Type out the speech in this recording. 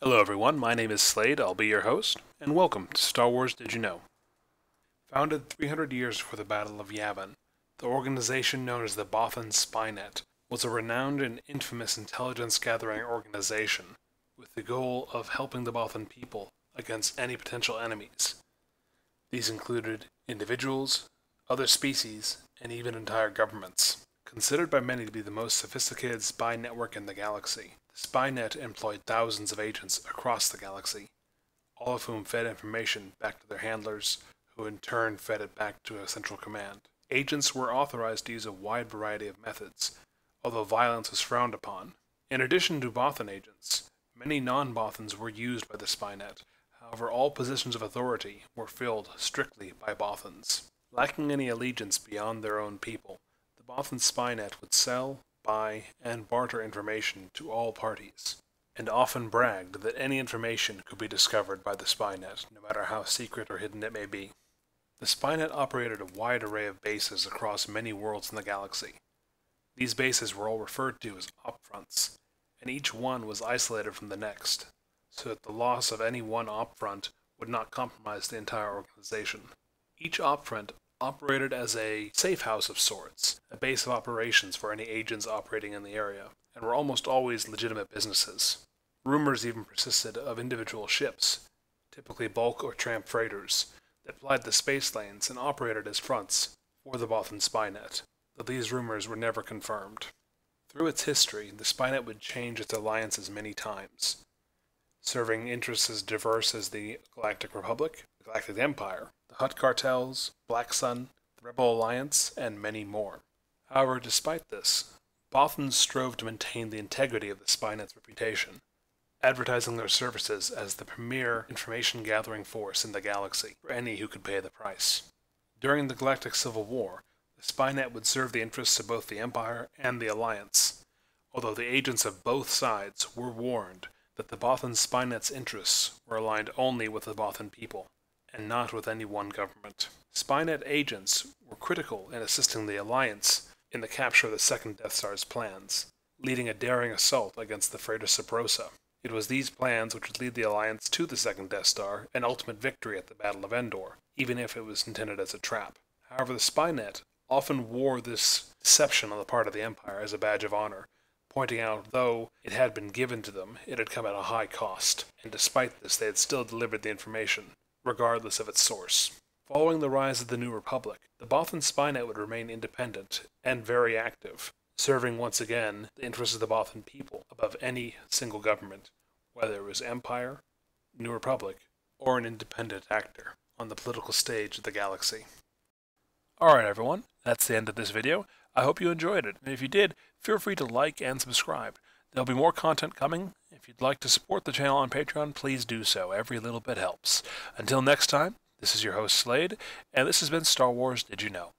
Hello, everyone. My name is Slade. I'll be your host, and welcome to Star Wars Did You Know? Founded 300 years before the Battle of Yavin, the organization known as the Bothan Spynet was a renowned and infamous intelligence gathering organization with the goal of helping the Bothan people against any potential enemies. These included individuals, other species, and even entire governments. Considered by many to be the most sophisticated spy network in the galaxy, Spynet employed thousands of agents across the galaxy, all of whom fed information back to their handlers, who in turn fed it back to a central command. Agents were authorized to use a wide variety of methods, although violence was frowned upon. In addition to Bothan agents, many non Bothans were used by the Spynet. However, all positions of authority were filled strictly by Bothans. Lacking any allegiance beyond their own people, the Bothan Spynet would sell, buy, and barter information to all parties, and often bragged that any information could be discovered by the Spynet, no matter how secret or hidden it may be. The Spynet operated a wide array of bases across many worlds in the galaxy. These bases were all referred to as opfronts, and each one was isolated from the next, so that the loss of any one opfront would not compromise the entire organization. Each opfront operated as a safe house of sorts, a base of operations for any agents operating in the area, and were almost always legitimate businesses. Rumors even persisted of individual ships, typically bulk or tramp freighters, that plied the space lanes and operated as fronts for the Bothan Spynet, though these rumors were never confirmed. Through its history, the Spynet would change its alliances many times, serving interests as diverse as the Galactic Republic, Galactic Empire, the Hutt cartels, Black Sun, the Rebel Alliance, and many more. However, despite this, Bothans strove to maintain the integrity of the Spynet's reputation, advertising their services as the premier information gathering force in the galaxy for any who could pay the price. During the Galactic Civil War, the Spynet would serve the interests of both the Empire and the Alliance, although the agents of both sides were warned that the Bothan Spynet's interests were aligned only with the Bothan people and not with any one government. Spynet agents were critical in assisting the Alliance in the capture of the second Death Star's plans, leading a daring assault against the freighter Suprosa. It was these plans which would lead the Alliance to the second Death Star and ultimate victory at the Battle of Endor, even if it was intended as a trap. However, the Spynet often wore this deception on the part of the Empire as a badge of honor, pointing out though it had been given to them, it had come at a high cost, and despite this they had still delivered the information, regardless of its source. Following the rise of the New Republic, the Bothan Spynet would remain independent and very active, serving once again the interests of the Bothan people above any single government, whether it was Empire, New Republic, or an independent actor on the political stage of the galaxy. Alright everyone, that's the end of this video. I hope you enjoyed it, and if you did, feel free to like and subscribe. There'll be more content coming. If you'd like to support the channel on Patreon, please do so. Every little bit helps. Until next time, this is your host Slade, and this has been Star Wars Did You Know?